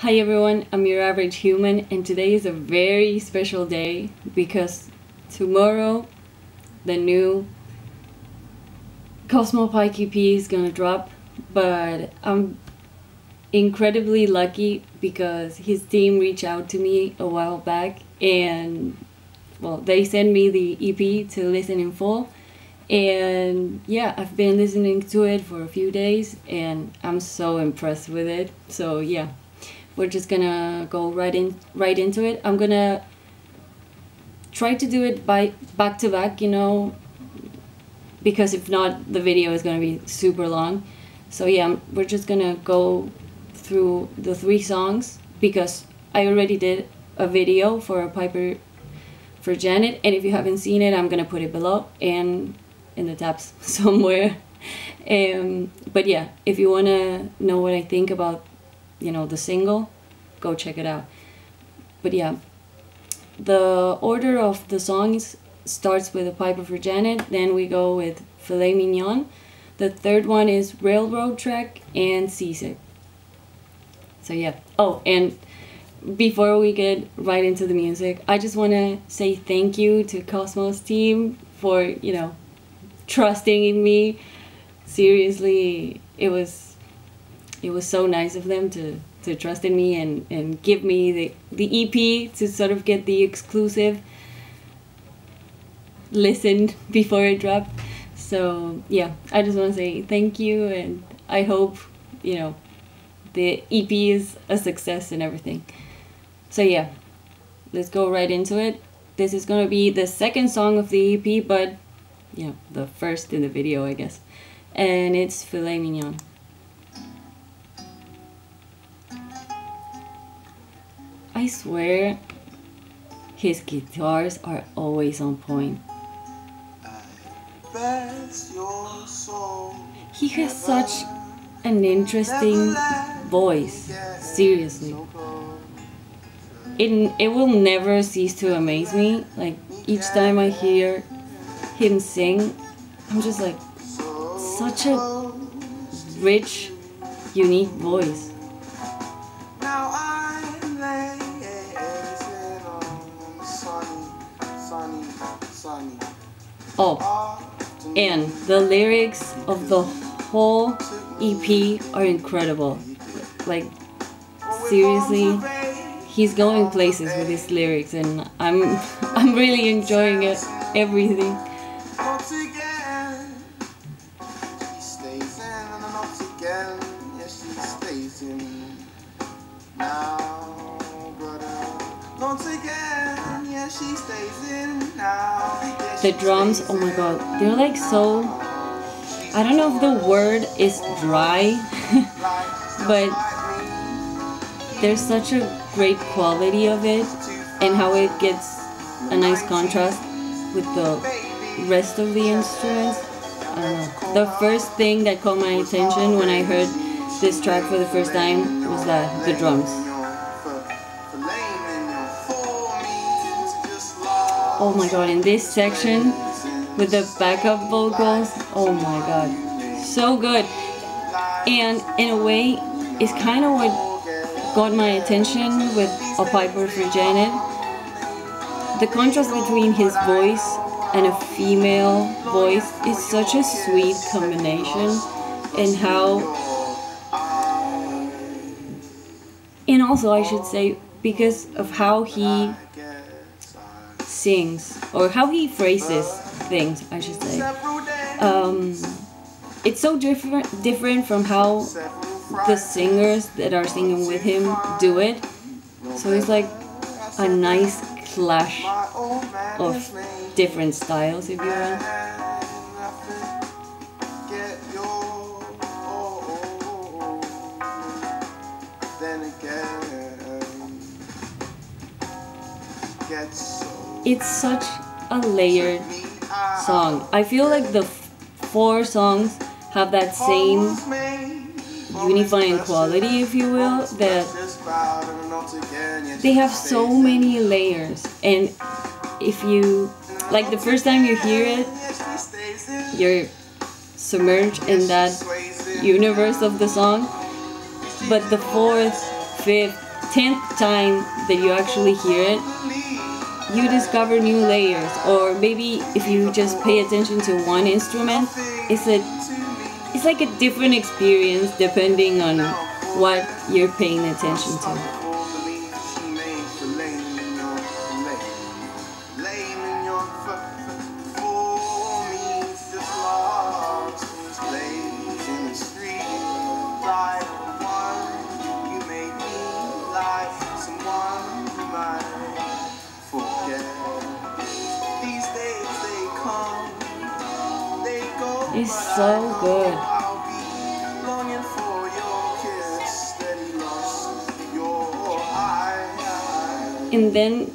Hi everyone, I'm your average human, and today is a very special day because tomorrow the new Cosmo Pyke EP is gonna drop. But I'm incredibly lucky because his team reached out to me a while back and well, they sent me the EP to listen in full. And yeah, I've been listening to it for a few days and I'm so impressed with it. So yeah, we're just gonna go right in right into it. I'm gonna try to do it by back to back, you know, because if not, the video is gonna be super long. So yeah, we're just gonna go through the three songs because I already did a video for a Piper for Janet, and if you haven't seen it, I'm gonna put it below and in the tabs somewhere. Um, but yeah, if you wanna know what I think about you know the single go check it out. But yeah the order of the songs starts with a piper for Janet then we go with filet mignon. The third one is railroad track and seasick. So yeah. Oh and before we get right into the music i just want to say thank you to Cosmo's team for you know trusting in me. Seriously it was it was so nice of them to to trust in me and and give me the the EP to sort of get the exclusive listened before it dropped. So yeah, I just want to say thank you, and I hope you know the EP is a success and everything. So yeah, let's go right into it. This is gonna be the second song of the EP, but yeah, the first in the video, I guess, and it's Filet Mignon. I swear his guitars are always on point. He has such an interesting voice, seriously. It, it will never cease to amaze me. Like, each time I hear him sing, I'm just like, such a rich, unique voice. And the lyrics of the whole EP are incredible. Like, seriously, he's going places with his lyrics, and I'm I'm really enjoying it. Everything. The drums, oh my god, they're like so. I don't know if the word is dry, but there's such a great quality of it and how it gets a nice contrast with the rest of the instruments. I don't know. The first thing that caught my attention when I heard this track for the first time was that the drums. Oh my god, in this section with the backup vocals, oh my god, so good. And in a way, it's kind of what got my attention with A Piper for Janet. The contrast between his voice and a female voice is such a sweet combination and how and also I should say because of how he sings or how he phrases things I should say. Um, it's so different different from how the singers that are singing with him do it. So it's like a nice clash of different styles if you will it's such a layered song. I feel like the four songs have that same unifying quality, if you will, that they have so many layers. And if you, like the first time you hear it, you're submerged in that universe of the song. But the fourth, fifth, tenth time that you actually hear it, you discover new layers. Or maybe if you just pay attention to one instrument, it's a it's like a different experience depending on what you're paying attention to. So good. And then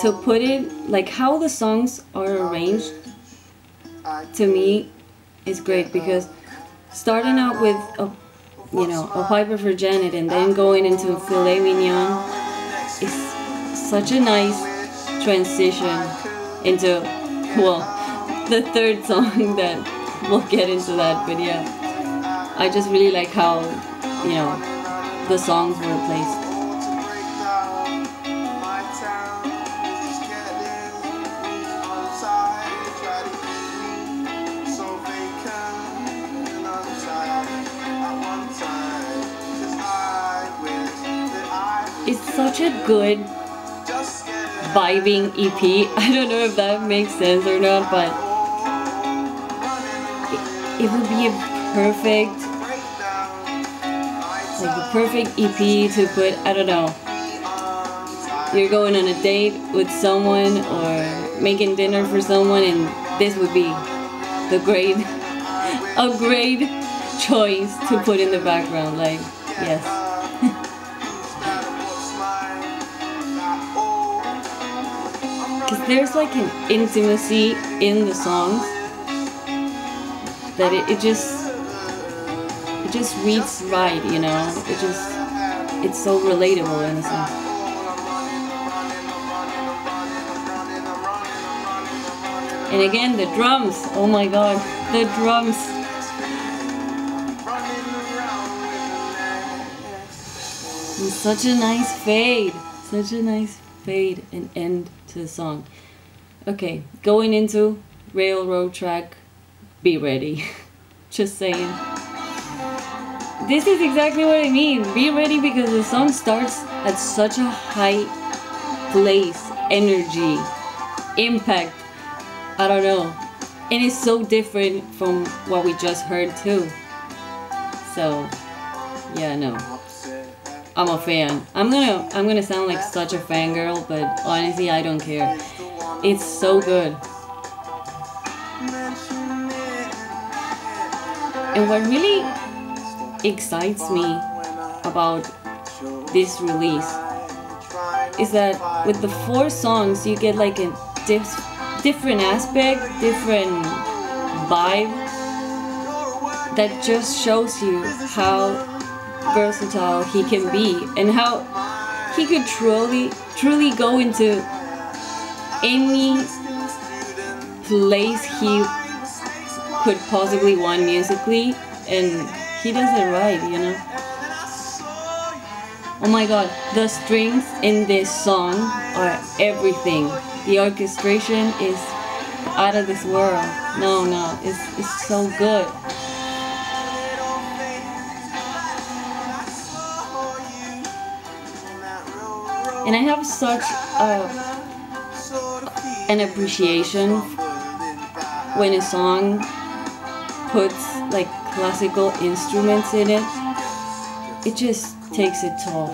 to put it like how the songs are arranged to me is great because starting out with a you know a piper for Janet and then going into filet mignon is such a nice transition into well the third song that we'll get into that but yeah I just really like how you know the songs were placed It's such a good vibing EP. I don't know if that makes sense or not, but it would be a perfect like the perfect EP to put I don't know. You're going on a date with someone or making dinner for someone and this would be the great a great choice to put in the background like yes. Because there's like an intimacy in the songs that it, it just it just reads right, you know. It just it's so relatable in a sense. And again, the drums. Oh my god, the drums. Such a nice fade. Such a nice fade and end to the song. Okay, going into Railroad Track be ready. Just saying. This is exactly what I mean. Be ready because the song starts at such a high place, energy, impact. I don't know. And it's so different from what we just heard too. So, yeah, no. I'm a fan. I'm gonna I'm gonna sound like such a fangirl, but honestly I don't care. It's so good. And what really excites me about this release is that with the four songs you get like a diff different aspect, different vibe that just shows you how versatile he can be and how he could truly truly go into any place he could possibly want musically, and he does it right, you know. Oh my god, the strings in this song are everything. The orchestration is out of this world. No, no, it's, it's so good. And I have such a, an appreciation when a song puts like classical instruments in it, it just takes it to a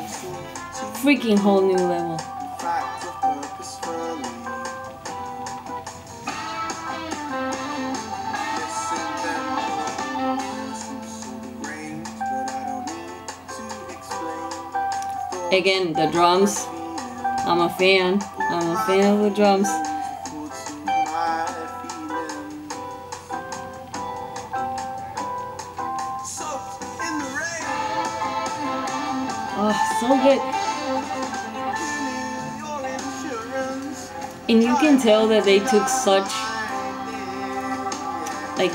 freaking whole new level. Again, the drums. I'm a fan. I'm a fan of the drums. And you can tell that they took such, like,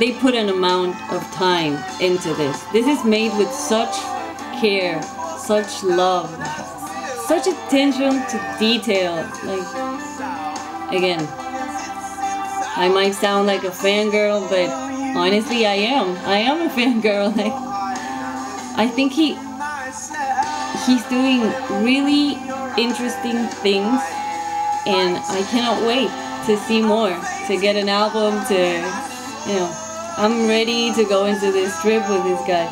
they put an amount of time into this. This is made with such care, such love, such attention to detail. Like, again, I might sound like a fangirl, but honestly, I am. I am a fangirl. Like, I think he he's doing really interesting things, and I cannot wait to see more, to get an album, to you know, I'm ready to go into this trip with this guy.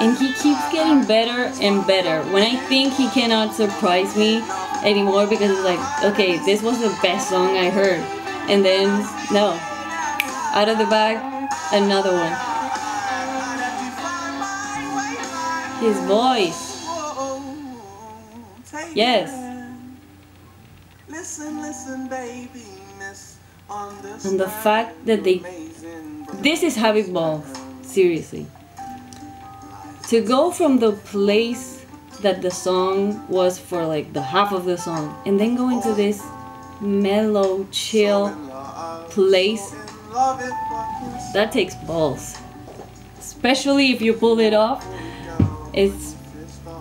And he keeps getting better and better. When I think he cannot surprise me anymore because it's like, okay, this was the best song I heard. And then, no. Out of the bag, another one. His voice. Yes. Listen, listen, baby, And the fact that they. This is how it balls. Seriously. To go from the place that the song was for like the half of the song and then go into this mellow, chill place, that takes balls. Especially if you pull it off. It's,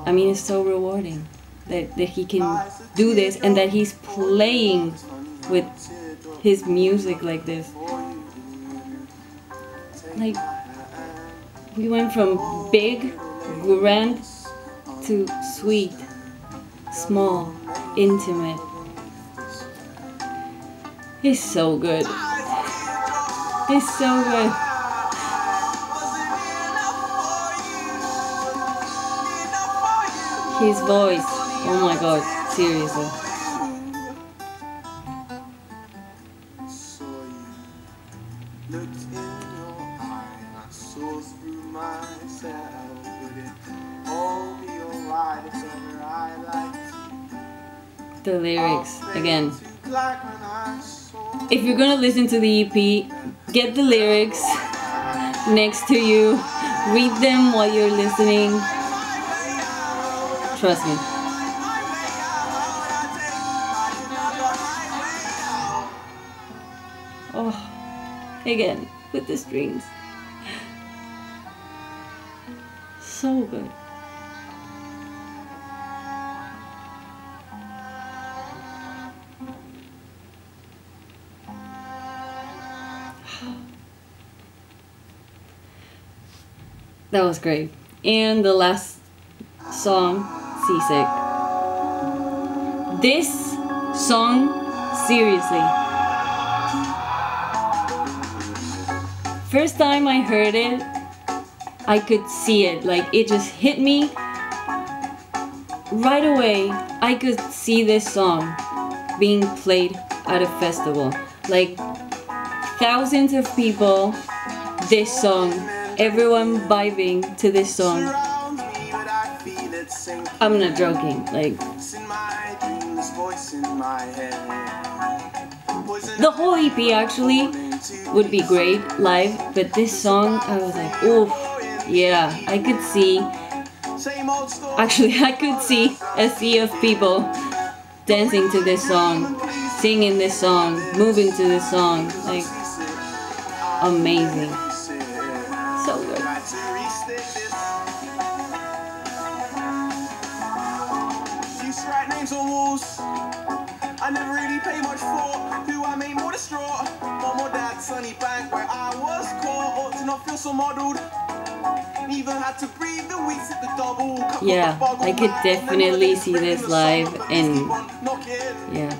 I mean, it's so rewarding that, that he can do this and that he's playing with his music like this. Like, we went from big, grand to sweet, small, intimate. He's so good. He's so good. His voice. Oh my god, seriously. The lyrics again. If you're gonna listen to the EP, get the lyrics next to you, read them while you're listening. Trust me. Again, with the strings. So good. That was great. And the last song, Seasick. This song, seriously. First time I heard it, I could see it. Like, it just hit me right away. I could see this song being played at a festival. Like, thousands of people, this song everyone vibing to this song. I'm not joking, like the whole EP actually would be great live, but this song I was like, oh yeah, I could see actually I could see a sea of people dancing to this song, singing this song, moving to this song, like amazing. I never really pay much who I more distraught. Not feel so muddled. Even had to breathe the weeks at the double. Yeah, I could definitely see this live and yeah.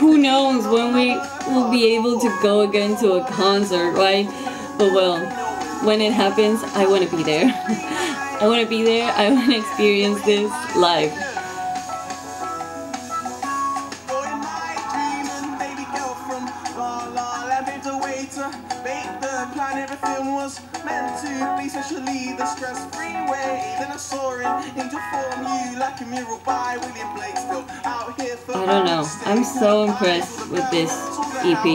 Who knows when we will be able to go again to a concert, right? But well, when it happens, I want to be there. I want to be there. I want to experience this live. So impressed with this EP.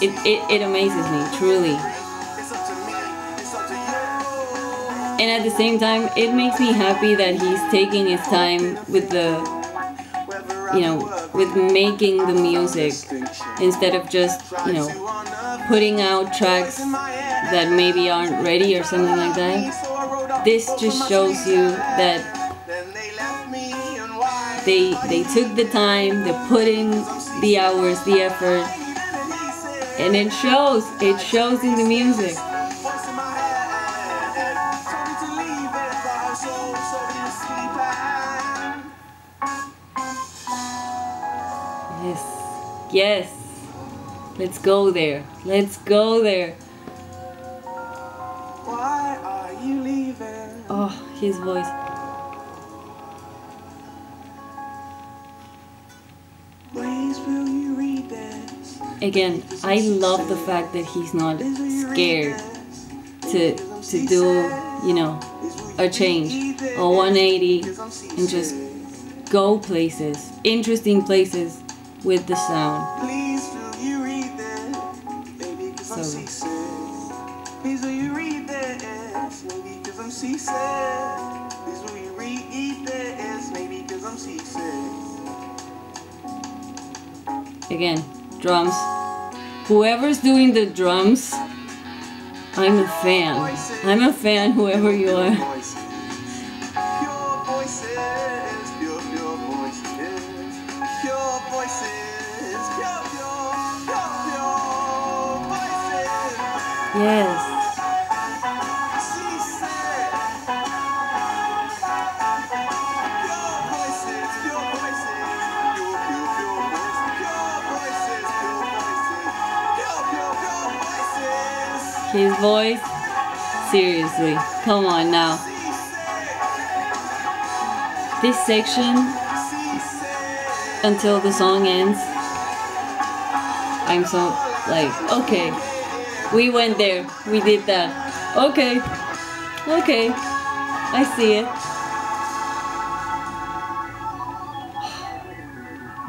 It, it, it amazes me, truly. and at the same time it makes me happy that he's taking his time with the you know with making the music instead of just you know putting out tracks that maybe aren't ready or something like that this just shows you that they they took the time they put in the hours the effort. And it shows it shows in the music. Yes yes. Let's go there let's go there. Why are you leaving? oh his voice again i love the fact that he's not Please will you read scared to to do you know a change a 180 and just go places interesting places with the sound Please will you read this? Baby, cause I'm So- seasick. Please will you read this? Maybe cause I'm seasick. Please will you read this? Maybe cause I'm seasick. again drums. Whoever's doing the drums i'm a fan. I'm a fan whoever you are. Voices. Voice? Seriously come on now. This section until the song ends i'm so like okay. We went there. We did that. Okay. Okay. I see it.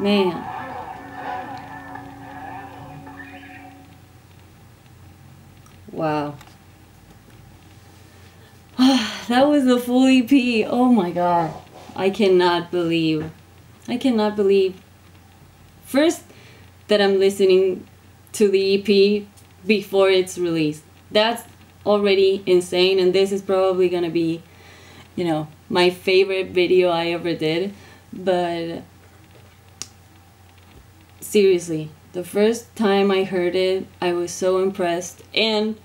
Man wow that was the full ep oh my god. I cannot believe i cannot believe. First that i'm listening to the ep before it's released. That's already insane and this is probably gonna be you know my favorite video i ever did. But seriously the first time i heard it i was so impressed. And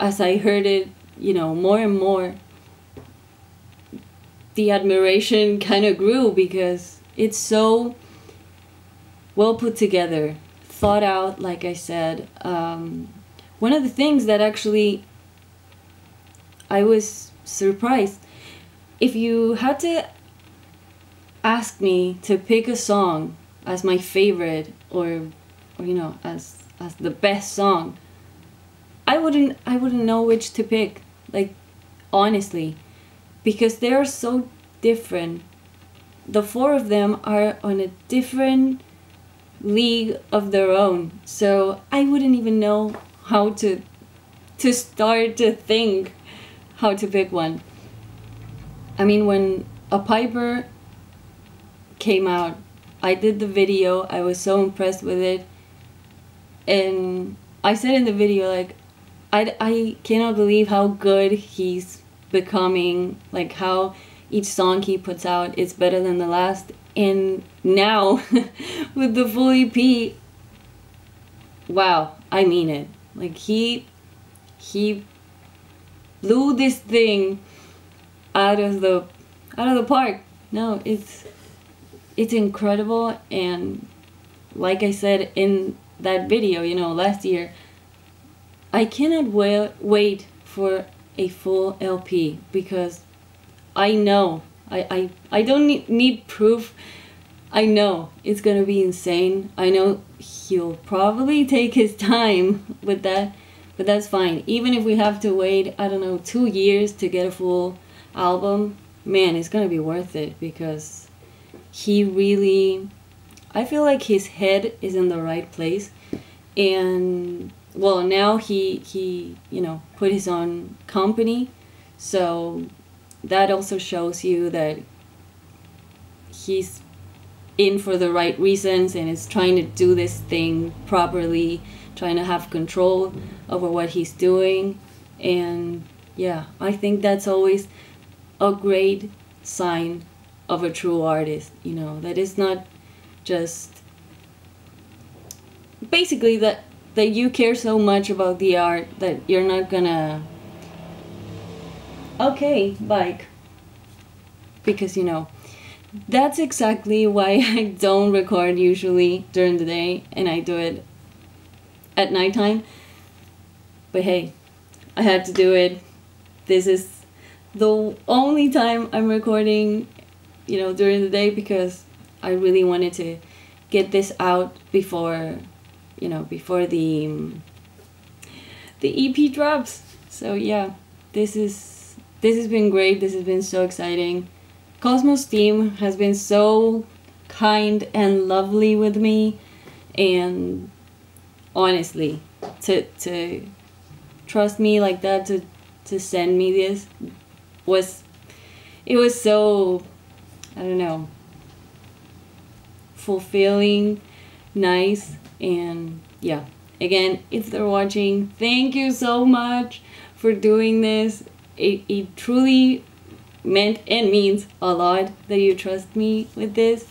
as i heard it you know more and more the admiration kind of grew because it's so well put together thought out like i said. Um, one of the things that actually i was surprised if you had to ask me to pick a song as my favorite or or you know as as the best song i wouldn't i wouldn't know which to pick. Like honestly because they are so different. The four of them are on a different league of their own. So i wouldn't even know how to to start to think how to pick one. I mean when a piper came out i did the video. I was so impressed with it. And i said in the video like i, I cannot believe how good he's becoming like how each song he puts out is better than the last. And now with the full ep wow i mean it. Like he he blew this thing out of the out of the park. No it's it's incredible. And like i said in that video you know last year i cannot wa- wait for a full lp because i know i i, I don't need, need proof. I know it's gonna be insane. I know he'll probably take his time with that but that's fine. Even if we have to wait i don't know two years to get a full album man it's gonna be worth it because he really i feel like his head is in the right place. And well now he he you know put his own company so that also shows you that he's in for the right reasons and is trying to do this thing properly, trying to have control over what he's doing. And yeah, I think that's always a great sign of a true artist, you know, that is not just basically that that you care so much about the art that you're not gonna okay bike because you know that's exactly why I don't record usually during the day and I do it at nighttime. But hey I had to do it. This is the only time I'm recording you know during the day because I really wanted to get this out before you know before the the EP drops. So yeah this is this has been great. This has been so exciting. Cosmo's team has been so kind and lovely with me. And honestly to to trust me like that to to send me this was it was so I don't know fulfilling nice and yeah. Again if they're watching thank you so much for doing this. It, it truly meant and means a lot that you trust me with this.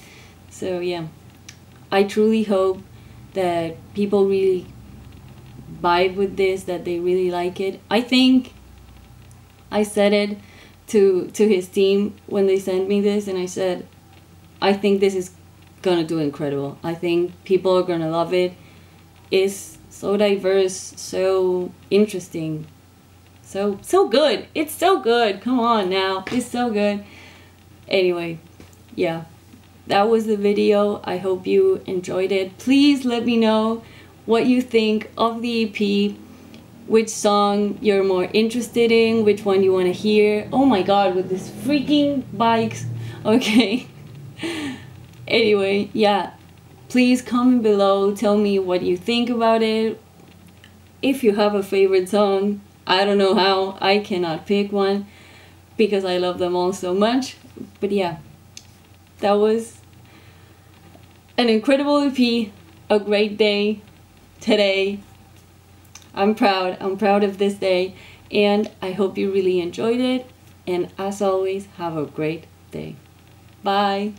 So yeah. I truly hope that people really vibe with this that they really like it. I think i said it to to his team when they sent me this and i said i think this is gonna do incredible. I think people are gonna love it. It's so diverse, so interesting, so so good. It's so good. Come on now, it's so good. Anyway, yeah, that was the video. I hope you enjoyed it. Please let me know what you think of the EP which song you're more interested in, which one you want to hear. Oh my god, with these freaking bikes. Okay anyway, yeah, please comment below. Tell me what you think about it. If you have a favorite song, I don't know how. I cannot pick one because I love them all so much. But yeah, that was an incredible EP, a great day today. I'm proud. I'm proud of this day. And I hope you really enjoyed it. And as always, have a great day. Bye.